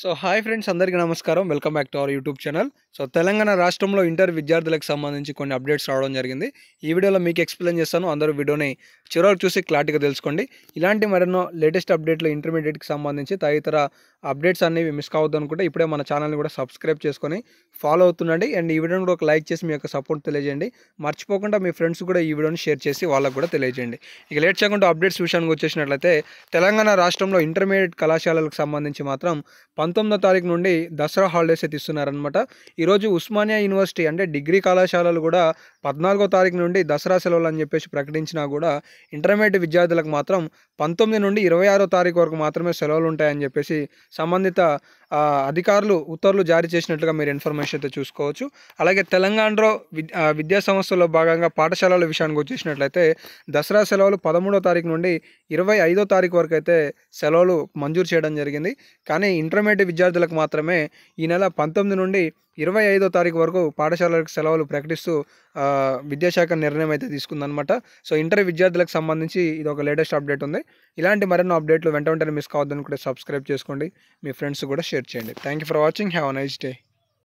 So hi friends అందరికీ నమస్కారం. Welcome back to our YouTube channel. So Telangana రాష్ట్రంలో inter విద్యార్థులకు సంబంధించి కొన్ని అప్డేట్స్ రావడం జరిగింది. ఈ వీడియోలో మీకు ఎక్స్ప్లెయిన్ చేస్తాను. అందరూ వీడియోని చివరికి చూసి క్లారిటీగా తెలుసుకోండి. ఇలాంటి మరెన్నో లేటెస్ట్ అప్డేట్లు ఇంటర్మీడియట్కి సంబంధించి తదితర అప్డేట్స్ అనేవి మిస్ కావద్దు అనుకుంటే ఇప్పుడే మన ఛానల్ని కూడా సబ్స్క్రైబ్ చేసుకొని ఫాలో అవుతుండండి. అండ్ ఈ వీడియోని కూడా ఒక లైక్ చేసి మీ యొక్క సపోర్ట్ తెలియజేయండి. మర్చిపోకుండా మీ ఫ్రెండ్స్ కూడా ఈ వీడియోని షేర్ చేసి వాళ్ళకు కూడా తెలియజేయండి. ఇక లేట్ చేయకుండా అప్డేట్స్ విషయానికి వచ్చేసినట్లయితే తెలంగాణ రాష్ట్రంలో ఇంటర్మీడియట్ కళాశాలలకు సంబంధించి మాత్రం పంతొమ్మిదో తారీఖు నుండి దసరా హాలిడేస్ అయితే ఇస్తున్నారనమాట ఈరోజు ఉస్మానియా యూనివర్సిటీ అంటే డిగ్రీ కళాశాలలు కూడా పద్నాలుగో తారీఖు నుండి దసరా సెలవులు అని చెప్పేసి ప్రకటించినా కూడా ఇంటర్మీడియట్ విద్యార్థులకు మాత్రం పంతొమ్మిది నుండి ఇరవై ఆరో తారీఖు వరకు మాత్రమే సెలవులు ఉంటాయని చెప్పేసి సంబంధిత అధికారులు ఉత్తర్వులు జారీ చేసినట్లుగా మీరు ఇన్ఫర్మేషన్ అయితే చూసుకోవచ్చు. అలాగే తెలంగాణలో విద్యా సంస్థల్లో భాగంగా పాఠశాలల విషయానికి వచ్చేసినట్లయితే దసరా సెలవులు పదమూడో తారీఖు నుండి ఇరవై ఐదో తారీఖు వరకు అయితే సెలవులు మంజూరు చేయడం జరిగింది. కానీ ఇంటర్మీడియట్ విద్యార్థులకు మాత్రమే ఈ నెల పంతొమ్మిది నుండి ఇరవై ఐదో తారీఖు వరకు పాఠశాలలకు సెలవులు ప్రకటిస్తూ విద్యాశాఖ నిర్ణయం అయితే తీసుకుందనమాట సో ఇంటర్ విద్యార్థులకు సంబంధించి ఇది ఒక లేటెస్ట్ అప్డేట్ ఉంది. ఇలాంటి మరెన్నో అప్డేట్లు వెంట వెంటనే మిస్ కావద్దని కూడా సబ్స్క్రైబ్ చేసుకోండి. మీ ఫ్రెండ్స్ కూడా షేర్ చేయండి. Thank you for watching have a nice day